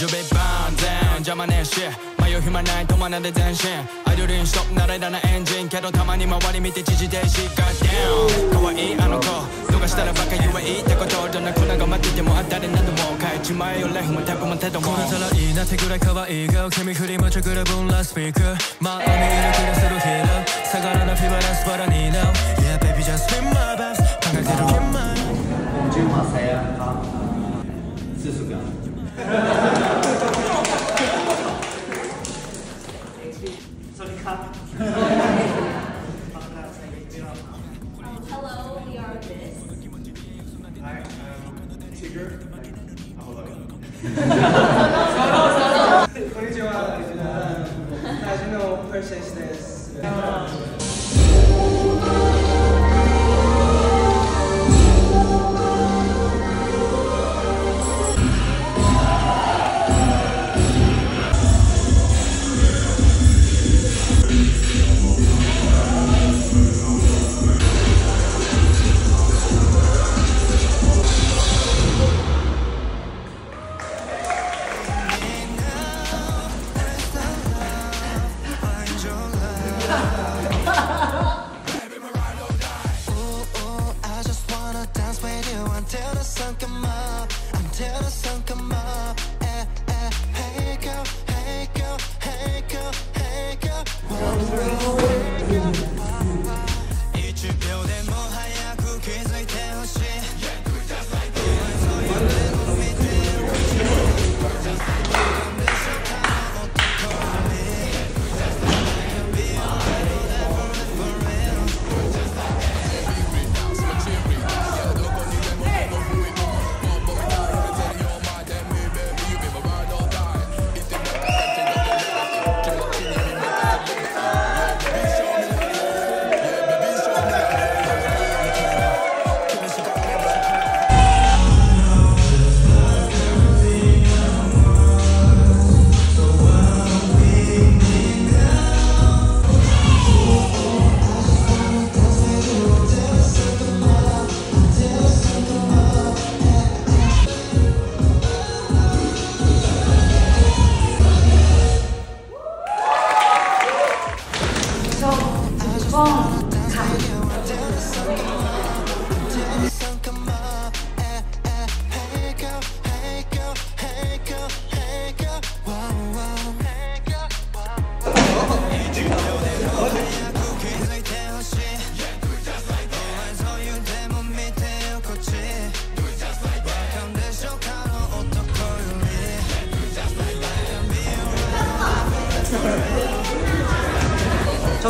準備万全邪魔ねえし迷う暇ない止まないで前進アイドルインストップならいらないエンジンけどたまに周り見て一時停止 Goddamn. 可愛いあの子逃したらバカ言えいいってことどんな粉が待ってても当たり何度も変えちまえよレフもタップも手ともこれたらいいなってぐらい可愛い顔君振りまちょぐら分ラスピークまあ見える気がするヒーロー下がらなフィバラスバラニー now Yeah baby just spin my best. 考えてる暇我们这个马赛啊，Major.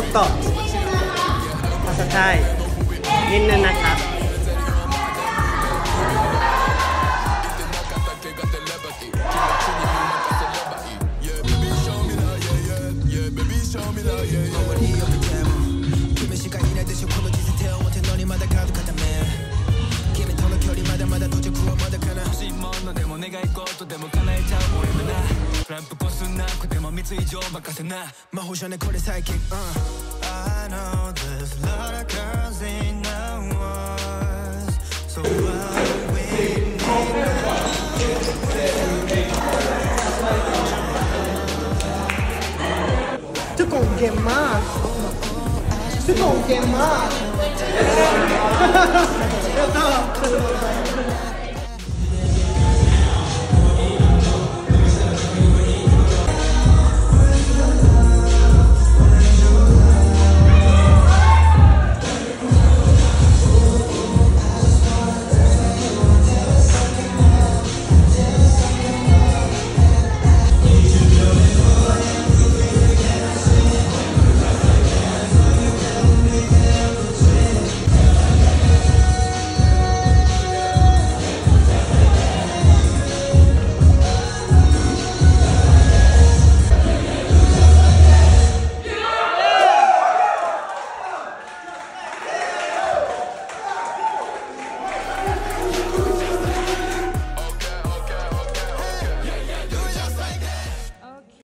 り。ちょっとさせたいนิดนึงนะครับ 君しかいないでしょこの人生手を持ってのにまだ数固め君との距離まだまだ到着はまだかな欲しいものでも願い事でも ラップこすんなくても密以上任せな魔法じゃねこれ最近、うん、I know there's a lot of girls in the world So why we need Tu con che marco? Tu con che marco?